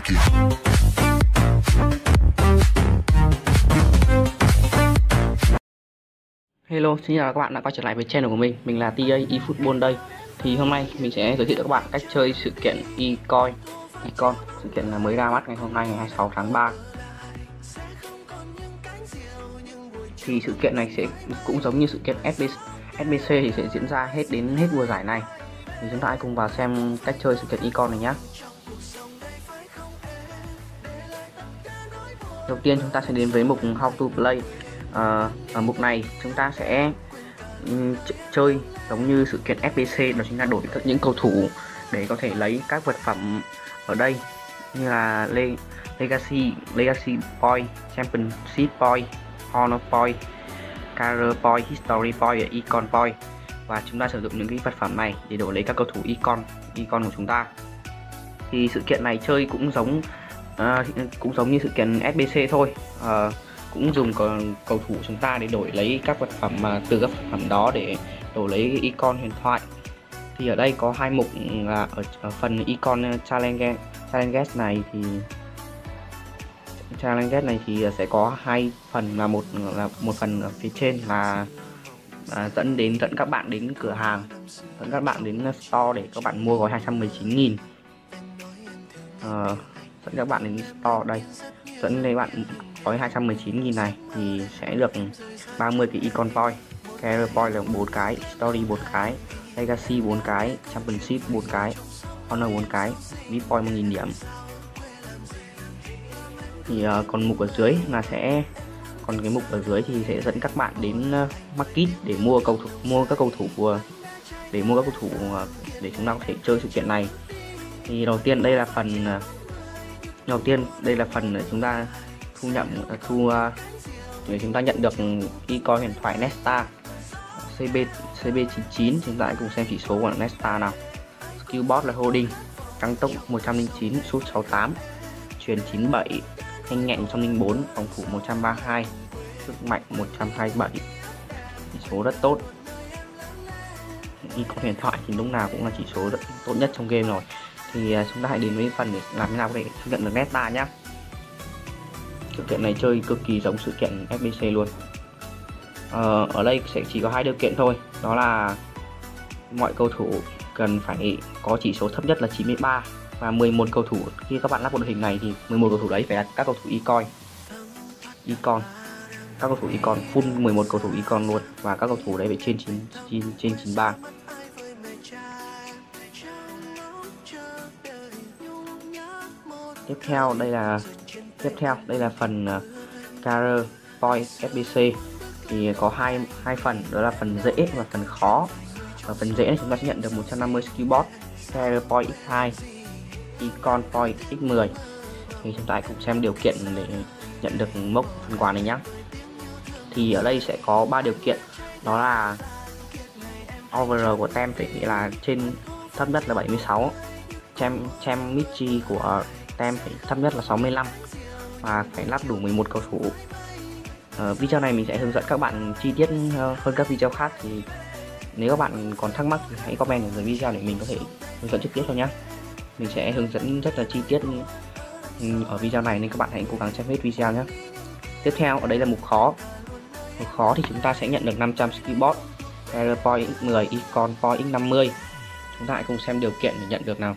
like it. Hello, xin chào các bạn đã quay trở lại với channel của mình. Mình là TA eFootball đây. Thì hôm nay mình sẽ giới thiệu cho các bạn cách chơi sự kiện eCoin. eCoin, sự kiện là mới ra mắt ngày hôm nay ngày 26 tháng 3. Thì sự kiện này sẽ cũng giống như sự kiện SBC, SBC thì sẽ diễn ra hết đến hết mùa giải này. Thì chúng ta hãy cùng vào xem cách chơi sự kiện eCoin này nhé. Đầu tiên chúng ta sẽ đến với mục How to Play. À, ở mục này chúng ta sẽ um, ch chơi giống như sự kiện FPC đó chính là đổi các những cầu thủ để có thể lấy các vật phẩm ở đây như là Le Legacy, Legacy Point, Championship Point, Honor Point, Career Point, History Point và Icon Point. Và chúng ta sử dụng những cái vật phẩm này để đổi lấy các cầu thủ icon icon của chúng ta. Thì sự kiện này chơi cũng giống à, cũng giống như sự kiện SBC thôi. À, cũng dùng cầu, cầu thủ chúng ta để đổi lấy các vật phẩm mà từ các vật phẩm đó để đổi lấy icon huyền thoại. Thì ở đây có hai mục là ở, ở phần icon à, challenge challenge này thì challenge này thì sẽ có hai phần là một là một phần ở phía trên là à, dẫn đến dẫn các bạn đến cửa hàng dẫn các bạn đến store để các bạn mua gói 219.000 à, dẫn các bạn đến store đây. Dẫn đây bạn gói 219.000 này thì sẽ được 30 cái icon point. Career point là 4 cái story 4 cái legacy 4 cái championship 4 cái honor 4 cái vip point 1000 điểm. Thì uh, còn mục ở dưới là sẽ còn cái mục ở dưới thì sẽ dẫn các bạn đến uh, market để mua cầu thủ mua các cầu thủ của để mua các cầu thủ uh, để chúng ta có thể chơi sự kiện này. Thì đầu tiên đây là phần uh, đầu tiên, đây là phần để chúng ta thu nhận à, thu à, để chúng ta nhận được icon huyền thoại Nesta CB CB99 chúng ta hãy cùng xem chỉ số của Nesta nào. Skill bot là holding, tăng tốc 109 sút 68 truyền 97 nhanh nhẹn 104 phòng thủ 132 sức mạnh 127 chỉ số rất tốt. Icon huyền thoại thì lúc nào cũng là chỉ số rất tốt nhất trong game rồi thì à, chúng ta hãy đến với phần để làm thế nào để nhận được Nesta nhé sự kiện này chơi cực kỳ giống sự kiện FBC luôn. Ờ, ở đây sẽ chỉ có hai điều kiện thôi. Đó là mọi cầu thủ cần phải có chỉ số thấp nhất là 93 và 11 cầu thủ. Khi các bạn lắp một đội hình này thì 11 cầu thủ đấy phải là các cầu thủ icon. Icon. Các cầu thủ icon full 11 cầu thủ icon luôn và các cầu thủ đấy phải trên 9, 9 trên 93 tiếp theo đây là tiếp theo đây là phần uh, career point fbc thì có hai hai phần đó là phần dễ và phần khó. Ở phần dễ chúng ta sẽ nhận được 150 skill bot career point x2 icon point x10 thì chúng ta cùng xem điều kiện để nhận được mốc phần quà này nhé thì ở đây sẽ có ba điều kiện. Đó là overall của tem phải là trên thấp nhất là 76 chem chem michi của tem phải thấp nhất là 65 và phải lắp đủ 11 cầu thủ. Uh, video này mình sẽ hướng dẫn các bạn chi tiết ờ, hơn các video khác thì nếu các bạn còn thắc mắc thì hãy comment ở dưới video để mình có thể hướng dẫn trực tiếp cho nhé mình sẽ hướng dẫn rất là chi tiết ừ, ở video này nên các bạn hãy cố gắng xem hết video nhé tiếp theo ở đây là mục khó. Mục khó thì chúng ta sẽ nhận được 500 skibot, bot point 10 icon point 50. chúng ta hãy cùng xem điều kiện để nhận được nào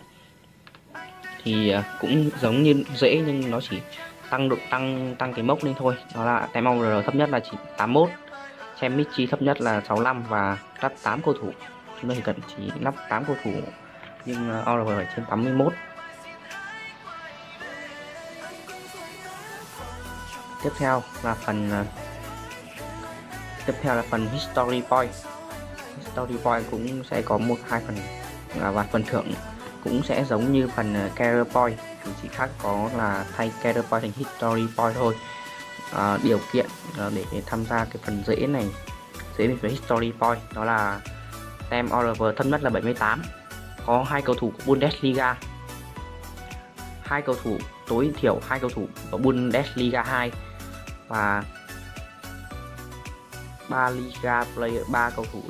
thì à, cũng giống như dễ nhưng nó chỉ tăng độ, tăng tăng cái mốc lên thôi. Đó là tem OR thấp nhất là chỉ 81 xem Michi thấp nhất là 65 và lắp 8 cầu thủ. Chúng ta chỉ cần chỉ lắp 8 cầu thủ, nhưng à, OR phải trên 81 tiếp theo là phần à, tiếp theo là phần history point. History point cũng sẽ có một, hai phần và phần thưởng cũng sẽ giống như phần ờ, career point chỉ khác có là thay career point thành history point thôi. À, điều kiện ờ, để tham gia cái phần dễ này dễ về history point đó là tem Oliver thấp nhất là 78 có hai cầu thủ của Bundesliga. Hai cầu thủ tối thiểu hai cầu thủ của Bundesliga 2 và ba Liga player ba cầu thủ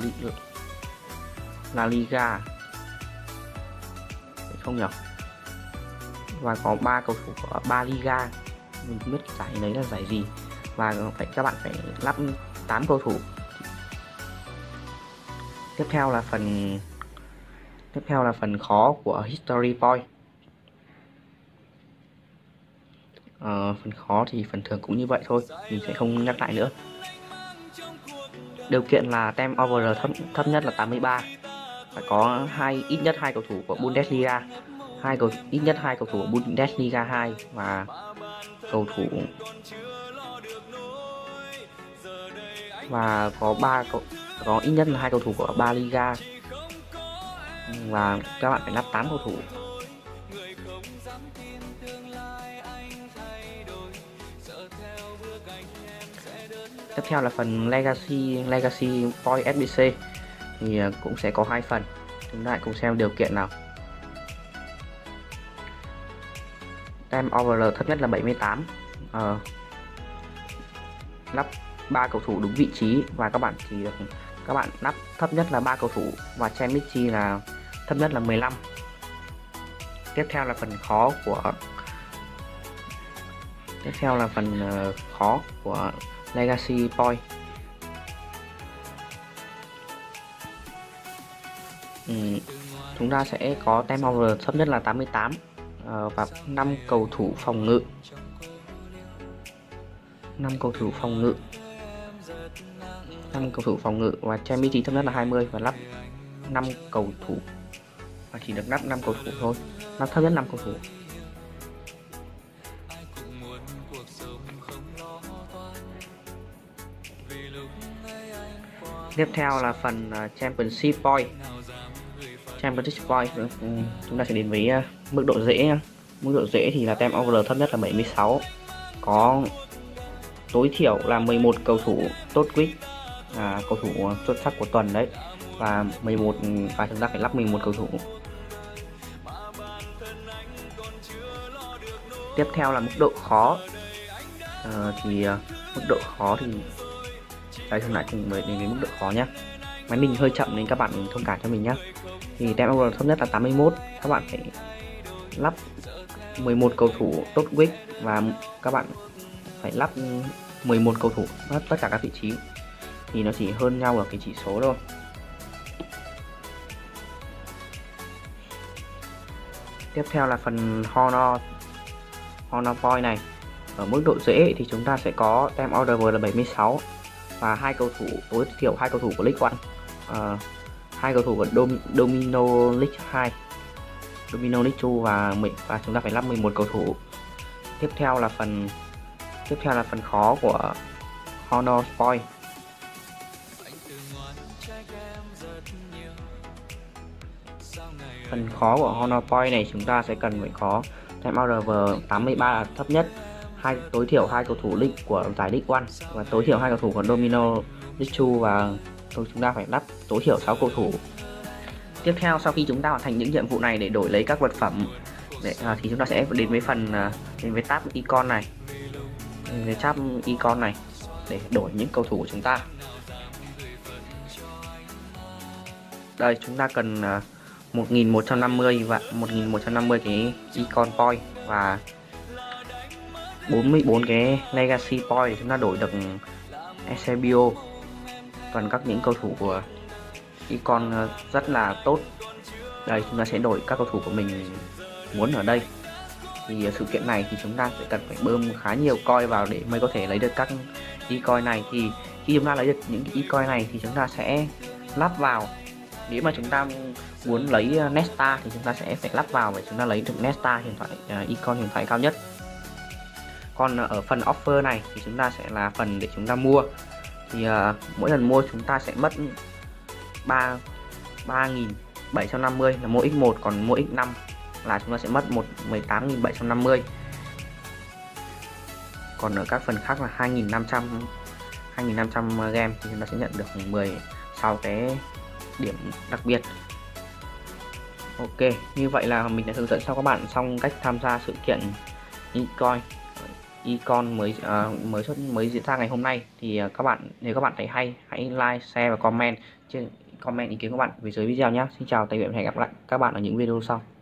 La Liga không nhỉ và có ba cầu thủ ở ba Liga. Mình không biết giải đấy là giải gì. Và phải các bạn phải lắp 8 cầu thủ. Tiếp theo là phần tiếp theo là phần khó của History Point ờ, phần khó thì phần thường cũng như vậy thôi. Mình sẽ không nhắc lại nữa. Điều kiện là tem over thấp thấp nhất là 83 phải có hai, ít nhất hai cầu thủ của Bundesliga. Hai cầu, ít nhất hai cầu thủ của Bundesliga 2 và cầu thủ và có ba cầu có ít nhất là hai cầu thủ của ba Liga. Và các bạn phải lắp 8 cầu thủ. Tiếp theo là phần legacy legacy point sbc thì à, cũng sẽ có hai phần. Chúng ta cùng xem điều kiện nào. Tem over thấp nhất là 78 ờ, lắp ba cầu thủ đúng vị trí và các bạn chỉ được các bạn lắp thấp nhất là ba cầu thủ và Chemichi là thấp nhất là 15 tiếp theo là phần khó của tiếp theo là phần ờ, khó của Legacy Point. Ừ, chúng ta sẽ có tem over thấp nhất là 88 ờ, và 5 cầu thủ phòng ngự. 5 cầu thủ phòng ngự. 5 cầu thủ phòng ngự và trang mỹ trí thấp nhất là 20 và lắp 5 cầu thủ. Và chỉ được lắp 5 cầu thủ thôi. Lắp thấp nhất 5 cầu thủ. Tiếp theo là phần ờ, Championship Point Championship Point ừ, ừ, chúng ta sẽ đến với ờ, mức độ dễ mức độ dễ thì là tem over thấp nhất là 76 có tối thiểu là 11 cầu thủ tốt quick à, cầu thủ xuất sắc của tuần đấy. Và 11 ừ, và chúng ta phải lắp 11 cầu thủ. Tiếp theo là mức độ khó. À, thì mức độ khó thì đây thương lại cùng với đến với mức độ khó nhé máy mình hơi chậm nên các bạn thông cảm cho mình nhé thì tem over thấp nhất là 81 các bạn phải lắp 11 cầu thủ tốt quick và các bạn phải lắp 11 cầu thủ tất cả các vị trí. Thì nó chỉ hơn nhau ở cái chỉ số thôi. Tiếp theo là phần honor honor point này. Ở mức độ dễ thì chúng ta sẽ có tem order là 76 và hai cầu thủ tối thiểu hai cầu thủ của League One uh, hai cầu thủ của Dom, Domino League 2 Domino League 2 và và chúng ta phải lắp 11 cầu thủ tiếp theo là phần tiếp theo là phần khó của Honor Spoil phần khó của Honor Point này chúng ta sẽ cần phải có time out 83 là thấp nhất hai tối thiểu hai cầu thủ định của giải League One. Và tối thiểu hai cầu thủ của Domino League và chúng ta phải lắp tối thiểu 6 cầu thủ. Tiếp theo sau khi chúng ta hoàn thành những nhiệm vụ này để đổi lấy các vật phẩm để, à, thì chúng ta sẽ đến với phần à, đến với tab icon này. Đến với tab icon này để đổi những cầu thủ của chúng ta. Đây chúng ta cần à, uh, 1150 và 1150 cái icon point và 44 cái legacy point để chúng ta đổi được Eusebio. Còn các những cầu thủ của icon ờ, rất là tốt. Đây chúng ta sẽ đổi các cầu thủ của mình muốn ở đây. Thì ờ, sự kiện này thì chúng ta sẽ cần phải bơm khá nhiều coin vào để mới có thể lấy được các icon này. Thì khi chúng ta lấy được những icon này thì chúng ta sẽ lắp vào. Nếu mà chúng ta muốn lấy ờ, Nesta thì chúng ta sẽ phải lắp vào để chúng ta lấy được Nesta hiện tại uh, icon hiện tại cao nhất còn ờ, ở phần offer này thì chúng ta sẽ là phần để chúng ta mua. Thì uh, mỗi lần mua chúng ta sẽ mất 3 3.750 là mua x1 còn mua x5 là chúng ta sẽ mất 1 18.750 còn ở các phần khác là 2.500 2.500 game thì chúng ta sẽ nhận được 10 sau cái điểm đặc biệt. Ok như vậy là mình đã hướng dẫn cho các bạn xong cách tham gia sự kiện ecoin icon mới uh, mới xuất mới diễn ra ngày hôm nay. Thì uh, các bạn nếu các bạn thấy hay hãy like share và comment. Trên comment ý kiến của bạn về dưới video nhé xin chào tạm biệt và hẹn gặp lại các bạn ở những video sau.